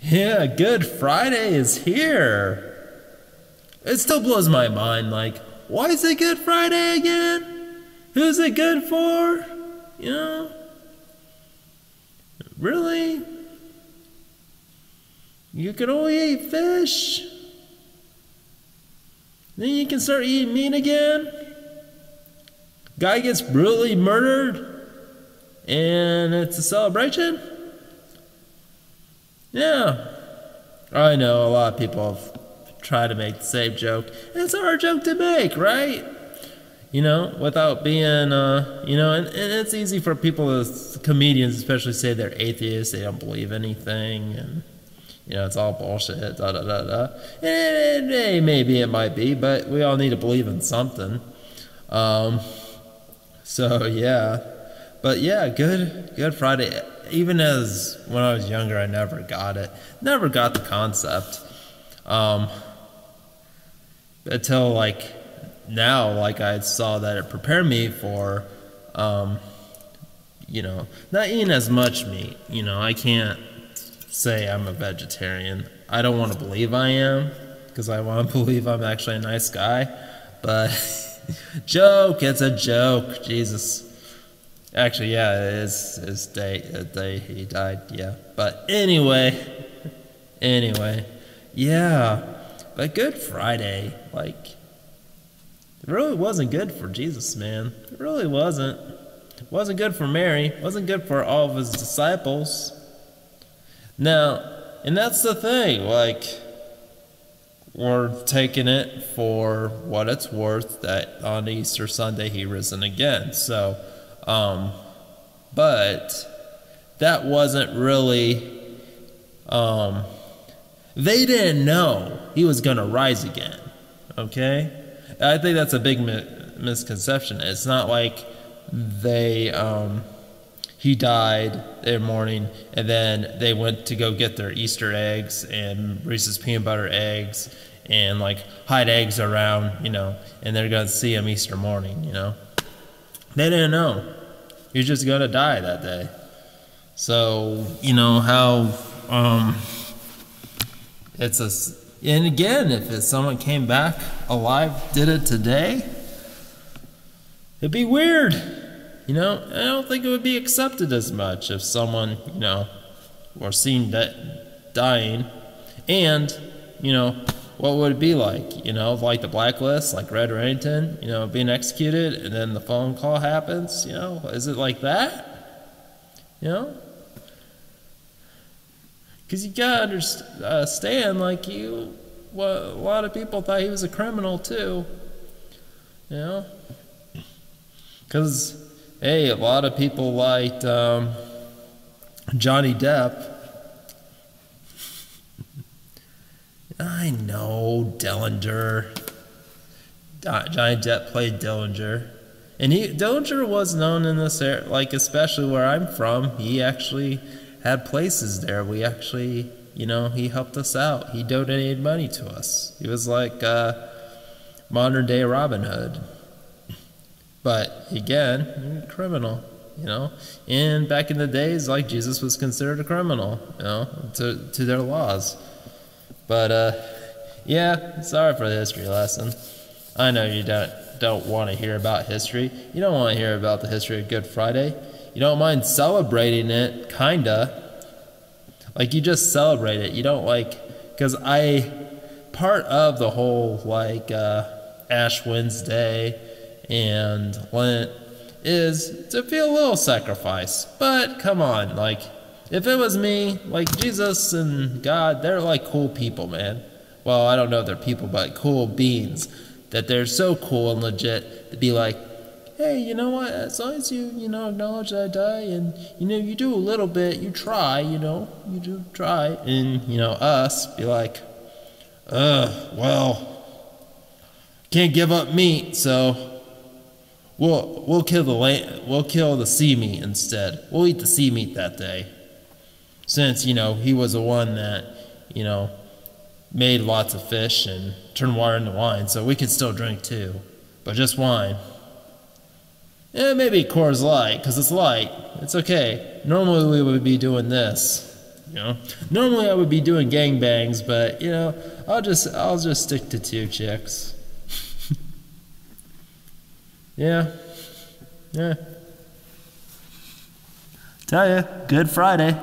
Yeah, Good Friday is here. It still blows my mind. Like, why is it Good Friday again? Who's it good for? You know? Really? You can only eat fish? Then you can start eating meat again? Guy gets brutally murdered and it's a celebration? Yeah. I know a lot of people have tried to make the same joke. It's a hard joke to make, right? You know, without being, uh, you know, and, and it's easy for people, to, comedians especially, say they're atheists, they don't believe anything, and, you know, it's all bullshit, da da da da. And, and maybe it might be, but we all need to believe in something. Um, so, yeah. But yeah, good, good Friday even as when I was younger, I never got it. Never got the concept. Um, until like now, like I saw that it prepared me for, um, you know, not eating as much meat. You know, I can't say I'm a vegetarian. I don't want to believe I am because I want to believe I'm actually a nice guy. But joke, it's a joke. Jesus. Actually, yeah, it is his day, the day he died, yeah. But anyway, anyway, yeah. But Good Friday, like, it really wasn't good for Jesus, man. It really wasn't. It wasn't good for Mary. It wasn't good for all of his disciples. Now, and that's the thing, like, we're taking it for what it's worth that on Easter Sunday he risen again. So, um, but that wasn't really, um, they didn't know he was going to rise again. Okay? I think that's a big mi- misconception. It's not like they, um, he died that morning and then they went to go get their Easter eggs and Reese's peanut butter eggs and like hide eggs around, you know, and they're to see him Easter morning, you know. They didn't know. You're just to die that day. So, you know, how um, it's a. And again, if it, someone came back alive, did it today, it'd be weird. You know, I don't think it would be accepted as much if someone, you know, were seen dying. And, you know, what would it be like? You know, like the blacklist, like Red Reddington, you know, being executed, and then the phone call happens. You know, is it like that? You know, because you gotta understand, like you, well, a lot of people thought he was a criminal too. You know, because hey, a lot of people liked um, Johnny Depp I know Dillinger. Johnny Depp played Dillinger. And he Dillinger was known in this area, like especially where I'm from. He actually had places there. We actually, you know, he helped us out. He donated money to us. He was like uh, modern day Robin Hood. But again, criminal, you know. And back in the days, like Jesus was considered a criminal, you know, to to their laws. But uh, yeah, sorry for the history lesson. I know you don't don't want to hear about history. You don't want to hear about the history of Good Friday. You don't mind celebrating it, kinda. Like you just celebrate it. You don't like because I part of the whole like uh, Ash Wednesday and Lent is to feel a little sacrifice. But come on, like if it was me, like Jesus and God, they're like cool people, man. Well, I don't know if they're people, but cool beings. That they're so cool and legit to be like, hey, you know what? As long as you, you know, acknowledge that I die and, you know, you do a little bit, you try, you know, you do try. And, you know, us be like, uh, well, can't give up meat, so we'll, we'll kill the we'll kill the sea meat instead. We'll eat the sea meat that day since, you know, he was the one that, you know, made lots of fish and turned water into wine, so we could still drink too, but just wine. Yeah, maybe Coors Light, because it's light. It's okay. Normally we would be doing this. You know, normally I would be doing gangbangs, but you know, I'll just I'll just stick to two chicks. yeah, yeah. Tell you, Good Friday.